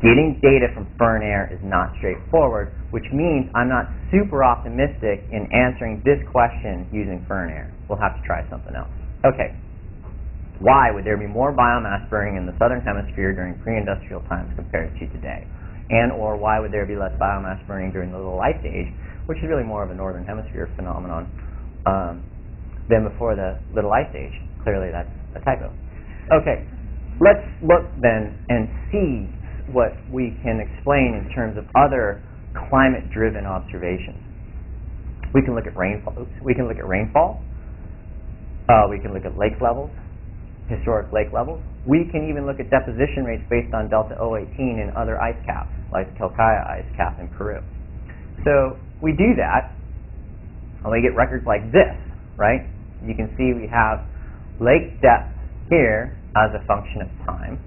getting data from firn air is not straightforward, which means I'm not super optimistic in answering this question using firn air. We'll have to try something else. Okay, why would there be more biomass burning in the southern hemisphere during pre-industrial times compared to today? And or why would there be less biomass burning during the Little Ice Age, which is really more of a northern hemisphere phenomenon, um, than before the Little Ice Age? Clearly that's a typo. Okay, let's look then and see what we can explain in terms of other climate-driven observations. We can look at rainfall. We can look at rainfall. Uh, we can look at lake levels historic lake levels. We can even look at deposition rates based on delta O18 in other ice caps, like Quelccaya ice cap in Peru. So we do that, and we get records like this, right? You can see we have lake depth here as a function of time.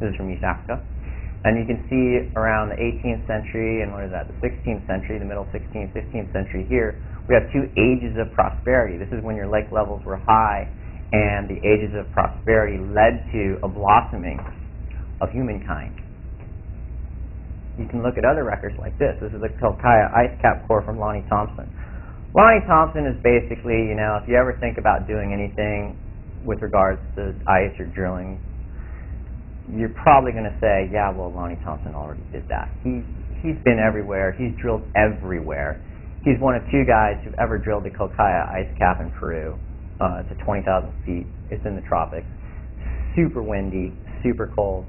This is from East Africa. And you can see around the 18th century and what is that, the 16th century, the middle 16th, 15th century here, we have two ages of prosperity. This is when your lake levels were high and the ages of prosperity led to a blossoming of humankind. You can look at other records like this. This is the Quelccaya ice cap core from Lonnie Thompson. Lonnie Thompson is basically, you know, if you ever think about doing anything with regards to ice or drilling, you're probably going to say, yeah, well, Lonnie Thompson already did that. He, he's been everywhere. He's drilled everywhere. He's one of two guys who've ever drilled the Quelccaya ice cap in Peru. Uh, it's at 20,000 feet. It's in the tropics. Super windy, super cold,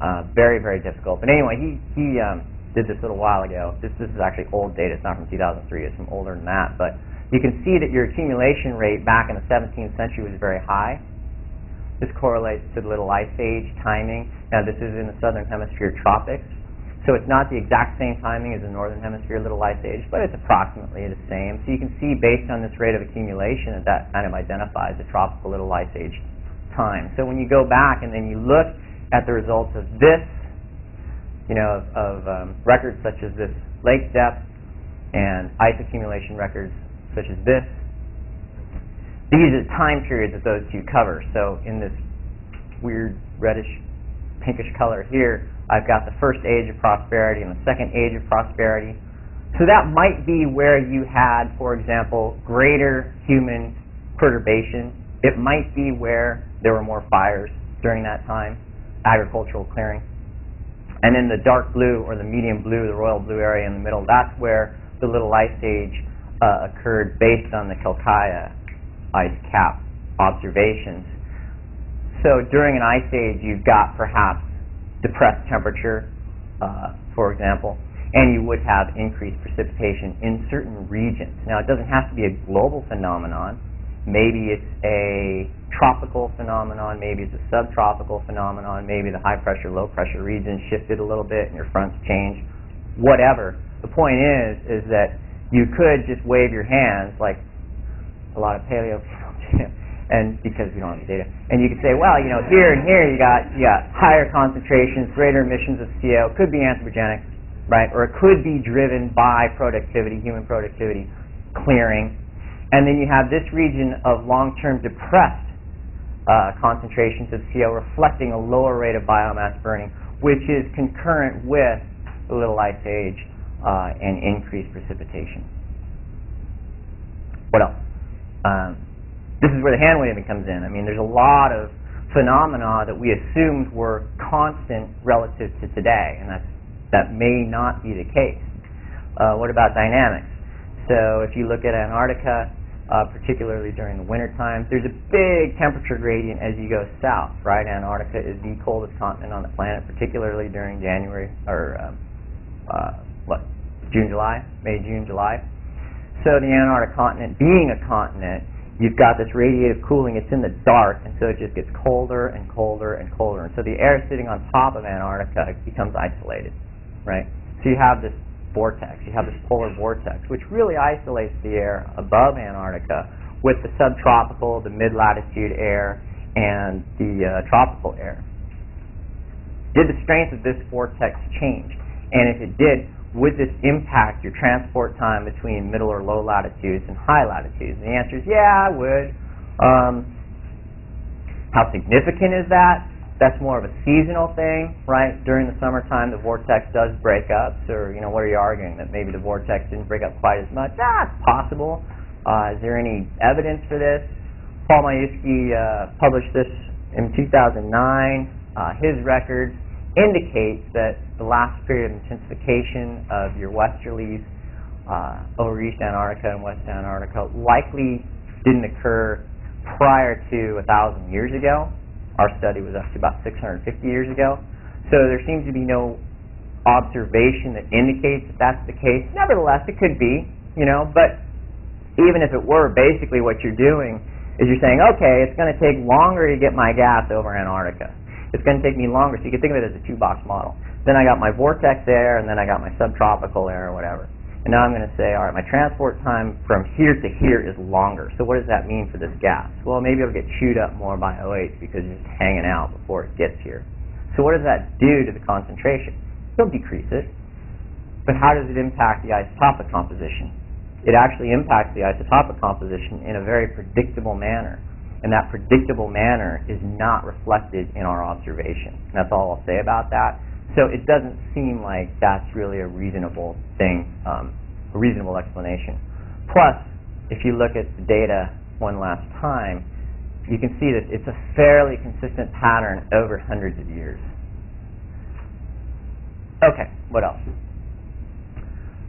uh, very, very difficult. But anyway, he, he um, did this a little while ago. This, this is actually old data. It's not from 2003. It's from older than that. But you can see that your accumulation rate back in the 17th century was very high. This correlates to the Little Ice Age timing. Now, this is in the southern hemisphere tropics. So it's not the exact same timing as the northern hemisphere little ice age, but it's approximately the same. So you can see based on this rate of accumulation that that kind of identifies the tropical little ice age time. So when you go back and then you look at the results of this, you know, of, of um, records such as this lake depth and ice accumulation records such as this, these are the time periods that those two cover. So in this weird reddish pinkish color here, I've got the first age of prosperity and the second age of prosperity. So that might be where you had, for example, greater human perturbation. It might be where there were more fires during that time, agricultural clearing. And in the dark blue or the medium blue, the royal blue area in the middle, that's where the little ice age uh, occurred based on the Quelccaya ice cap observations. So during an ice age, you've got perhaps depressed temperature, uh, for example, and you would have increased precipitation in certain regions. Now, it doesn't have to be a global phenomenon. Maybe it's a tropical phenomenon, maybe it's a subtropical phenomenon, maybe the high pressure, low pressure region shifted a little bit and your fronts changed, whatever. The point is, is that you could just wave your hands like a lot of paleo [LAUGHS] and because we don't have the data. And you could say, well, you know, here and here you got you got higher concentrations, greater emissions of CO, could be anthropogenic, right? Or it could be driven by productivity, human productivity, clearing. And then you have this region of long-term depressed uh, concentrations of CO reflecting a lower rate of biomass burning, which is concurrent with the little ice age uh, and increased precipitation. What else? Um, this is where the hand waving comes in. I mean, there's a lot of phenomena that we assumed were constant relative to today, and that's, that may not be the case. Uh, what about dynamics? So if you look at Antarctica, uh, particularly during the winter times, there's a big temperature gradient as you go south, right? Antarctica is the coldest continent on the planet, particularly during January, or um, uh, what, June, July? May, June, July. So the Antarctic continent being a continent you've got this radiative cooling, it's in the dark, and so it just gets colder and colder and colder. And so the air sitting on top of Antarctica becomes isolated, right? So you have this vortex, you have this polar vortex, which really isolates the air above Antarctica with the subtropical, the mid-latitude air, and the uh, tropical air. Did the strength of this vortex change? And if it did, would this impact your transport time between middle or low latitudes and high latitudes? And the answer is, yeah, it would. Um, how significant is that? That's more of a seasonal thing, right? During the summertime, the vortex does break up. So, you know, what are you arguing? That maybe the vortex didn't break up quite as much? Ah, it's possible. Uh, is there any evidence for this? Paul Mayewski uh, published this in 2009. Uh, his records indicates that the last period of intensification of your westerlies uh, over East Antarctica and West Antarctica likely didn't occur prior to a thousand years ago. Our study was actually about 650 years ago. So there seems to be no observation that indicates that that's the case. Nevertheless, it could be, you know, but even if it were, basically what you're doing is you're saying, okay, it's going to take longer to get my gas over Antarctica it's going to take me longer. So you can think of it as a two-box model. Then I got my vortex air, and then I got my subtropical air or whatever. And now I'm going to say, all right, my transport time from here to here is longer. So what does that mean for this gas? Well, maybe it'll get chewed up more by OH because it's just hanging out before it gets here. So what does that do to the concentration? It'll decrease it. But how does it impact the isotopic composition? It actually impacts the isotopic composition in a very predictable manner and that predictable manner is not reflected in our observation. And that's all I'll say about that. So it doesn't seem like that's really a reasonable thing, um, a reasonable explanation. Plus, if you look at the data one last time, you can see that it's a fairly consistent pattern over hundreds of years. Okay, what else?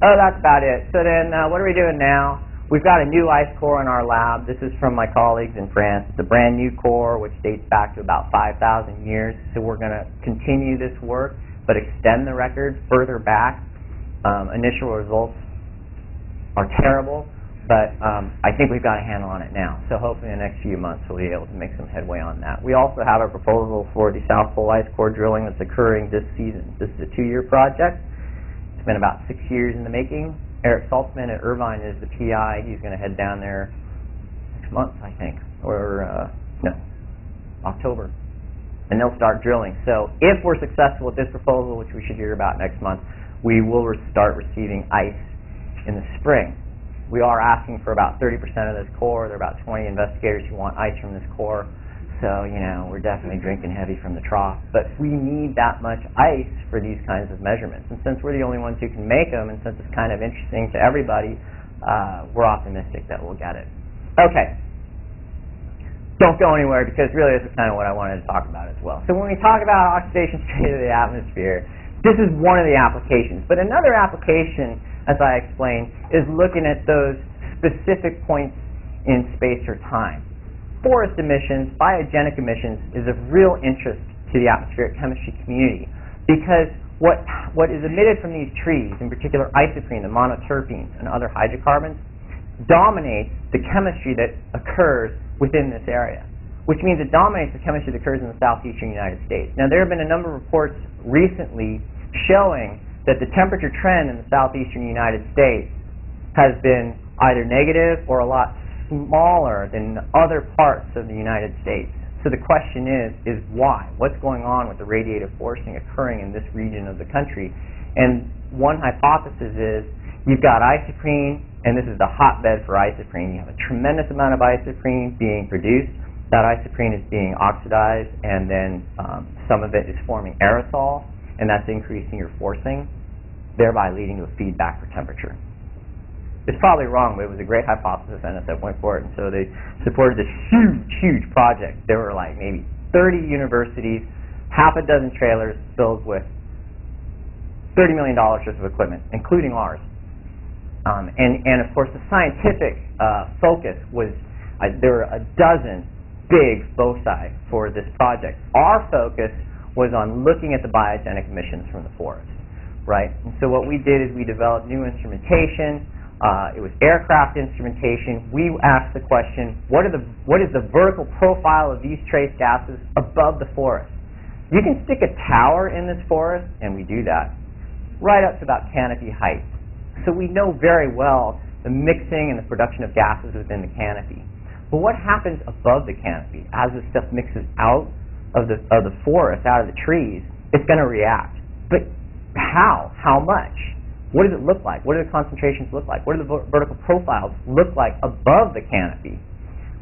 Oh, that's about it. So then, uh, what are we doing now? We've got a new ice core in our lab. This is from my colleagues in France. It's a brand new core which dates back to about 5,000 years. So we're going to continue this work but extend the record further back. Um, initial results are terrible, but um, I think we've got a handle on it now. So hopefully in the next few months we'll be able to make some headway on that. We also have a proposal for the South Pole ice core drilling that's occurring this season. This is a two-year project. It's been about six years in the making. Eric Saltzman at Irvine is the PI. He's going to head down there next month, I think, or uh, no, October, and they'll start drilling. So if we're successful with this proposal, which we should hear about next month, we will re- start receiving ice in the spring. We are asking for about 30% of this core. There are about 20 investigators who want ice from this core. So, you know, we're definitely drinking heavy from the trough. But we need that much ice for these kinds of measurements. And since we're the only ones who can make them, and since it's kind of interesting to everybody, uh, we're optimistic that we'll get it. Okay. Don't go anywhere because really this is kind of what I wanted to talk about as well. So when we talk about oxidation state of the atmosphere, this is one of the applications. But another application, as I explained, is looking at those specific points in space or time. Forest emissions, biogenic emissions, is of real interest to the atmospheric chemistry community because what, what is emitted from these trees, in particular isoprene, the monoterpenes, and other hydrocarbons, dominates the chemistry that occurs within this area, which means it dominates the chemistry that occurs in the southeastern United States. Now, there have been a number of reports recently showing that the temperature trend in the southeastern United States has been either negative or a lot smaller than other parts of the United States. So the question is, is why? What's going on with the radiative forcing occurring in this region of the country? And one hypothesis is you've got isoprene, and this is the hotbed for isoprene. You have a tremendous amount of isoprene being produced. That isoprene is being oxidized, and then um, some of it is forming aerosol, and that's increasing your forcing thereby leading to a feedback for temperature. It's probably wrong, but it was a great hypothesis. and NSF went for it, and so they supported this huge, huge project. There were like maybe 30 universities, half a dozen trailers filled with $30 million worth of equipment, including ours. Um, and, and of course, the scientific uh, focus was uh, there were a dozen big foci for this project. Our focus was on looking at the biogenic emissions from the forest right? And so what we did is we developed new instrumentation. Uh, it was aircraft instrumentation. We asked the question, what, the, what is the vertical profile of these trace gases above the forest? You can stick a tower in this forest, and we do that, right up to about canopy height. So we know very well the mixing and the production of gases within the canopy. But what happens above the canopy as this stuff mixes out of the, of the forest, out of the trees? It's going to react. But how? How much? What does it look like? What do the concentrations look like? What do the vertical profiles look like above the canopy?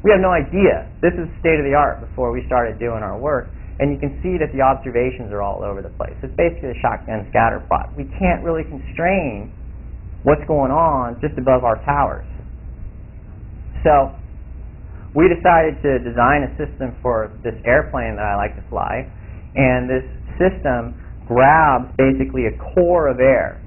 We have no idea. This is state of the art before we started doing our work, and you can see that the observations are all over the place. It's basically a shotgun scatter plot. We can't really constrain what's going on just above our towers. So we decided to design a system for this airplane that I like to fly, and this system grabs basically a core of air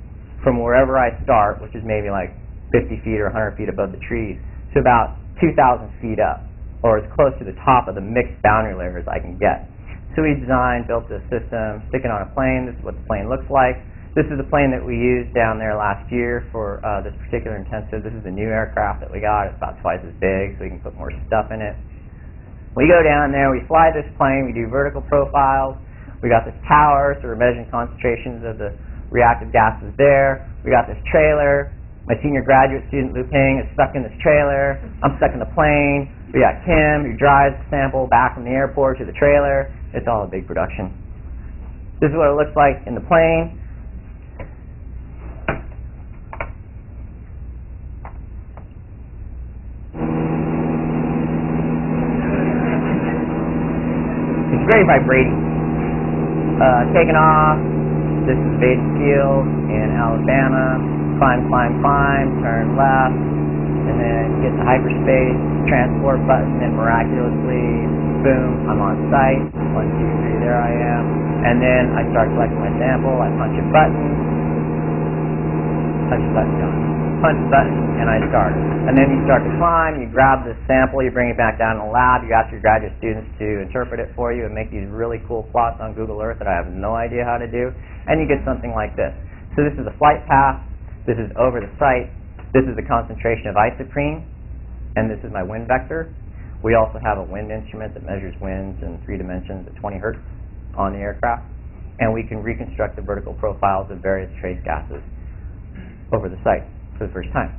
from wherever I start, which is maybe like 50 feet or 100 feet above the trees, to about 2,000 feet up, or as close to the top of the mixed boundary layer as I can get. So we designed, built a system, stick it on a plane. This is what the plane looks like. This is the plane that we used down there last year for uh, this particular intensive. This is the new aircraft that we got. It's about twice as big, so we can put more stuff in it. We go down there, we fly this plane, we do vertical profiles, we got this tower, so we're measuring concentrations of the reactive gases there. We got this trailer. My senior graduate student, Lu Ping, is stuck in this trailer. I'm stuck in the plane. We got Kim, who drives the sample back from the airport to the trailer. It's all a big production. This is what it looks like in the plane. It's very vibrating uh, taken off. This is Bates Field in Alabama. Climb, climb, climb, turn left, and then get to hyperspace, transport button, and miraculously, boom, I'm on site. One, two, three, there I am. And then I start collecting my sample. I punch a button, a button, done punch button, and I start. And then you start to climb, you grab the sample, you bring it back down in the lab, you ask your graduate students to interpret it for you and make these really cool plots on Google Earth that I have no idea how to do, and you get something like this. So this is a flight path, this is over the site, this is the concentration of isoprene, and this is my wind vector. We also have a wind instrument that measures winds in three dimensions at 20 hertz on the aircraft, and we can reconstruct the vertical profiles of various trace gases over the site for the first time.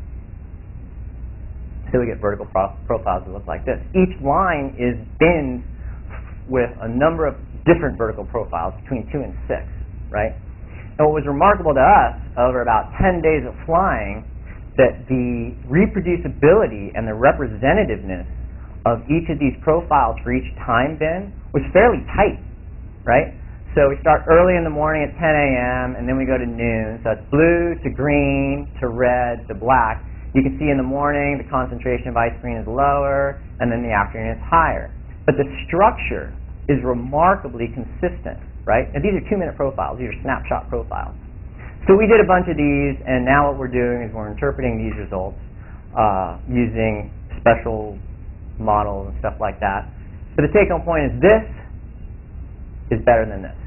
So we get vertical pro- profiles that look like this. Each line is binned with a number of different vertical profiles between 2 and 6, right? And what was remarkable to us over about 10 days of flying that the reproducibility and the representativeness of each of these profiles for each time bin was fairly tight, right? So we start early in the morning at 10 a.m. and then we go to noon. So it's blue to green to red to black. You can see in the morning the concentration of isoprene is lower and then the afternoon is higher. But the structure is remarkably consistent, right? And these are two-minute profiles. These are snapshot profiles. So we did a bunch of these, and now what we're doing is we're interpreting these results uh, using special models and stuff like that. So the take-home point is this is better than this.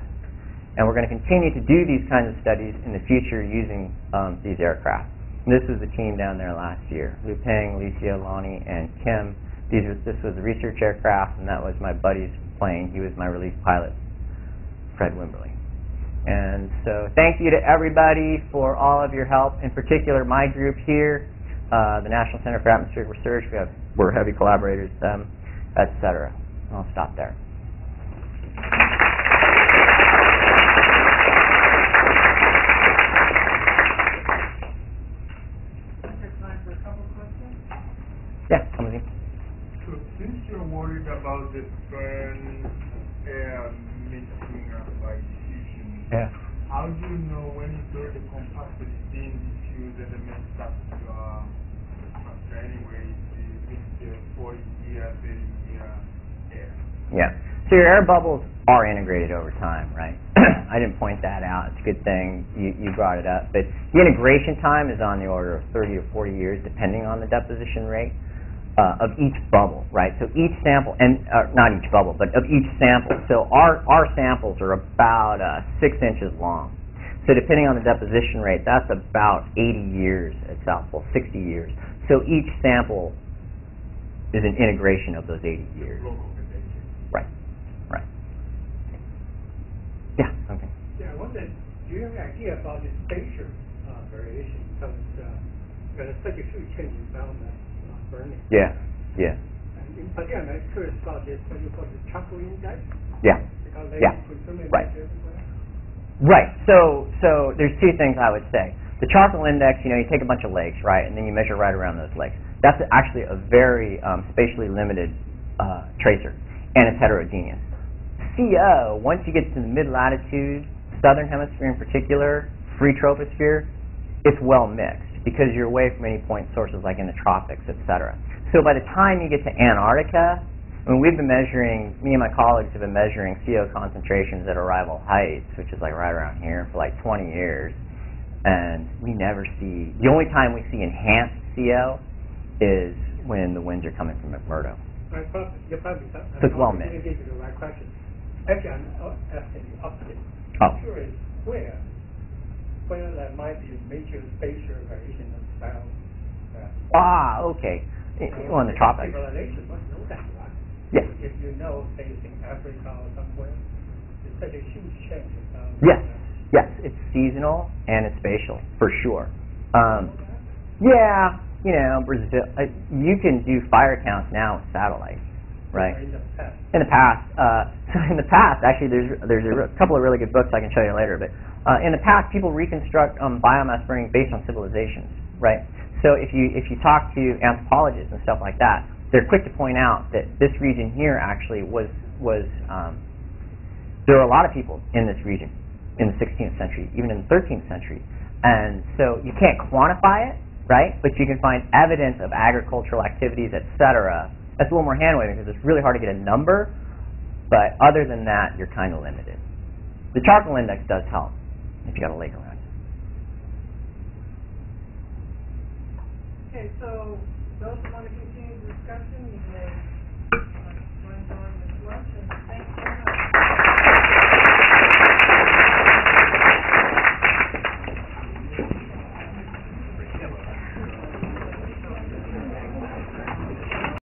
And we're going to continue to do these kinds of studies in the future using um, these aircraft. And this was the team down there last year. Liu Peng, Licia, Lonnie, and Kim. These was, this was the research aircraft, and that was my buddy's plane. He was my relief pilot, Fred Wimberly. And so thank you to everybody for all of your help, in particular my group here, uh, the National Center for Atmospheric Research. We have, we're heavy collaborators, um, et cetera. I'll stop there. So your air bubbles are integrated over time, right? [CLEARS THROAT] I didn't point that out. It's a good thing you, you brought it up. But the integration time is on the order of 30 or 40 years, depending on the deposition rate uh, of each bubble, right? So each sample, and uh, not each bubble, but of each sample. So our, our samples are about uh, six inches long. So depending on the deposition rate, that's about 80 years at South Pole, 60 years. So each sample is an integration of those 80 years. Local condension. Right, right. Yeah, okay. Yeah, I wonder, do you have an idea about the spatial uh, variation? Because uh, there's such a huge change in environment, uh, burning. Yeah, yeah, And in particular, I'm curious about this, what you call the charcoal index, yeah. because they Yeah, right. Right. So, so there's two things I would say. The charcoal index, you know, you take a bunch of lakes, right, and then you measure right around those lakes. That's actually a very um, spatially limited uh, tracer, and it's heterogeneous. CO, once you get to the mid-latitude, southern hemisphere in particular, free troposphere, it's well mixed because you're away from any point sources like in the tropics, et cetera. So by the time you get to Antarctica, I mean, we've been measuring, me and my colleagues have been measuring CO concentrations at arrival heights, which is like right around here, for like 20 years. And we never see, the only time we see enhanced CO is when the winds are coming from McMurdo. My problem, your problem is, So it's well mixed. Give you the right question. Actually, I'm uh, asking the opposite. Oh. I'm curious where, where there might be major spatial variation of style. uh, Ah, okay. I- Well, in the tropics. Civilization must know that, right? Yeah. If you know, say, in Africa or somewhere, it's such a huge change. um, Yes, uh, yes, it's seasonal and it's spatial, for sure. Um, yeah, you know, Brazil, uh, you can do fire counts now with satellites, right? In the past. In the past, uh, so [LAUGHS] in the past, actually, there's there's a couple of really good books I can show you later. But uh, in the past, people reconstruct um, biomass burning based on civilizations, right? So if you if you talk to anthropologists and stuff like that, they're quick to point out that this region here actually was was um, there were a lot of people in this region in the 16th century, even in the 13th century, and so you can't quantify it, right? But you can find evidence of agricultural activities, et cetera. That's a little more hand waving because it's really hard to get a number, but other than that, you're kind of limited. The charcoal index does help if you got a lake around you. Okay, so those